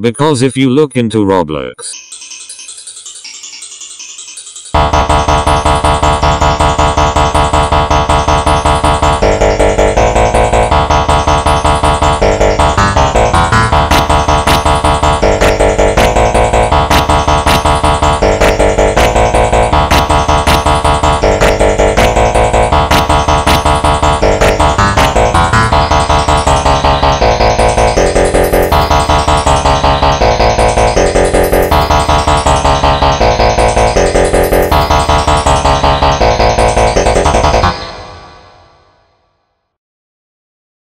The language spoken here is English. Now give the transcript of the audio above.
Because if you look into Roblox,